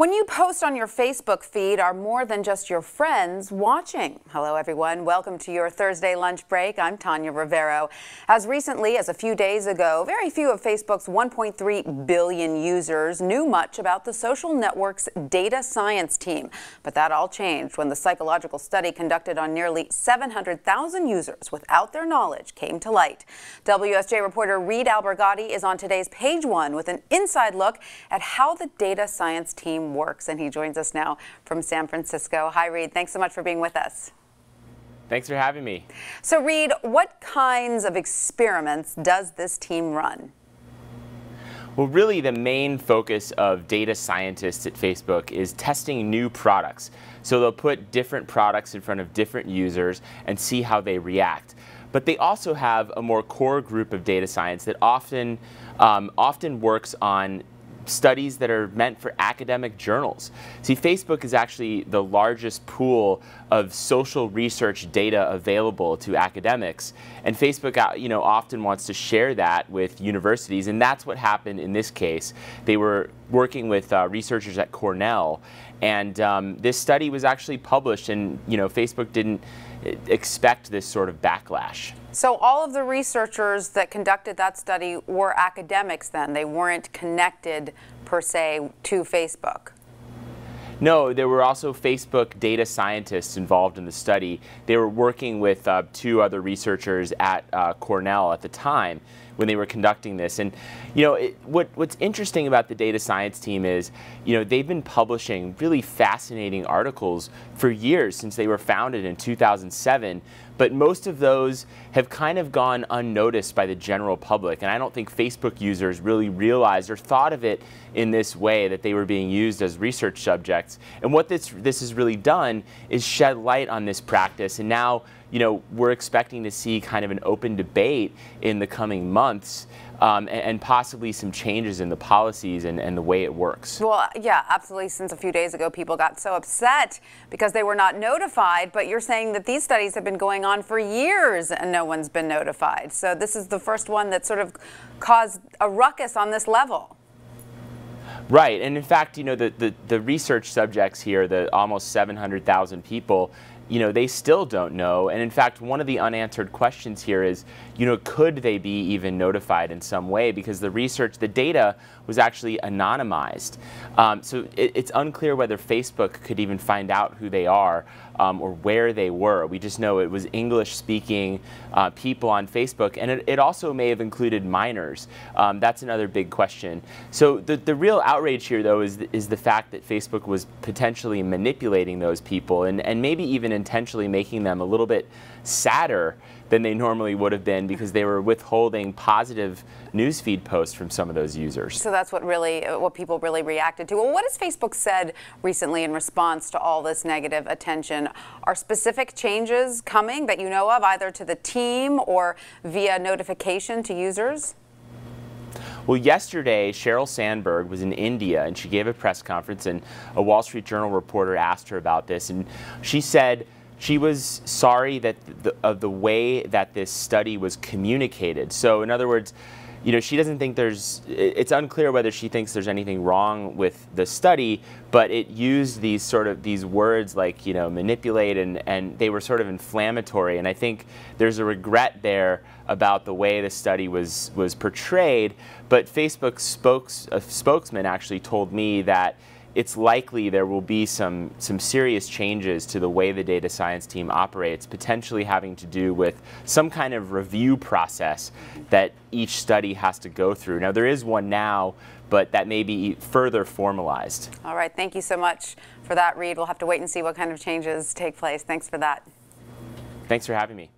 When you post on your Facebook feed are more than just your friends watching. Hello, everyone. Welcome to your Thursday lunch break. I'm Tanya Rivero. As recently as a few days ago, very few of Facebook's 1.3 billion users knew much about the social network's data science team. But that all changed when the psychological study conducted on nearly 700,000 users without their knowledge came to light. WSJ reporter Reed Albergotti is on today's page one with an inside look at how the data science team works, and he joins us now from San Francisco. Hi, Reed. Thanks so much for being with us. Thanks for having me. So, Reed, what kinds of experiments does this team run? Well, really, the main focus of data scientists at Facebook is testing new products. So they'll put different products in front of different users and see how they react. But they also have a more core group of data science that often, um, often works on studies that are meant for academic journals. See, Facebook is actually the largest pool of social research data available to academics, and Facebook, uh, you know, often wants to share that with universities, and that's what happened in this case. They were working with uh, researchers at Cornell, and um, this study was actually published, and you know, Facebook didn't expect this sort of backlash. So all of the researchers that conducted that study were academics then? They weren't connected per se to Facebook? No, there were also Facebook data scientists involved in the study. They were working with uh, two other researchers at uh, Cornell at the time when they were conducting this. And you know, it, what, what's interesting about the data science team is, you know, they've been publishing really fascinating articles for years since they were founded in 2007. But most of those have kind of gone unnoticed by the general public. And I don't think Facebook users really realized or thought of it in this way that they were being used as research subjects. And what this, this has really done is shed light on this practice. And now you know, we're expecting to see kind of an open debate in the coming months um, and, and, possibly some changes in the policies and, and, the way it works. Well, yeah, absolutely. Since a few days ago, people got so upset because they were not notified. But you're saying that these studies have been going on for years and no one's been notified. So this is the first one that sort of caused a ruckus on this level. Right, and in fact, you know, the, the, the research subjects here, the almost 700,000 people, you know, they still don't know. And in fact, one of the unanswered questions here is, you know, could they be even notified in some way? Because the research, the data was actually anonymized. Um, so it, it's unclear whether Facebook could even find out who they are um, or where they were. We just know it was English speaking uh, people on Facebook. And it, it, also may have included minors. Um, that's another big question. So the, the real outrage here, though, is, is the fact that Facebook was potentially manipulating those people and, and maybe even intentionally making them a little bit sadder than they normally would have been because they were withholding positive newsfeed posts from some of those users. So that's what really, uh, what people really reacted to. Well, what has Facebook said recently in response to all this negative attention? Are specific changes coming that you know of, either to the team or via notification to users? Well, yesterday, Sheryl Sandberg was in India and she gave a press conference, and a Wall Street Journal reporter asked her about this, and she said she was sorry that the, of the way that this study was communicated. So, in other words, you know, she doesn't think there's, it's unclear whether she thinks there's anything wrong with the study, but it used these sort of, these words like, you know, manipulate and, and they were sort of inflammatory. And I think there's a regret there about the way the study was, was portrayed. But Facebook's spokes, a spokesman actually told me that it's likely there will be some, some serious changes to the way the data science team operates, potentially having to do with some kind of review process that each study has to go through. Now, there is one now, but that may be further formalized. All right. Thank you so much for that, Reed. We'll have to wait and see what kind of changes take place. Thanks for that. Thanks for having me.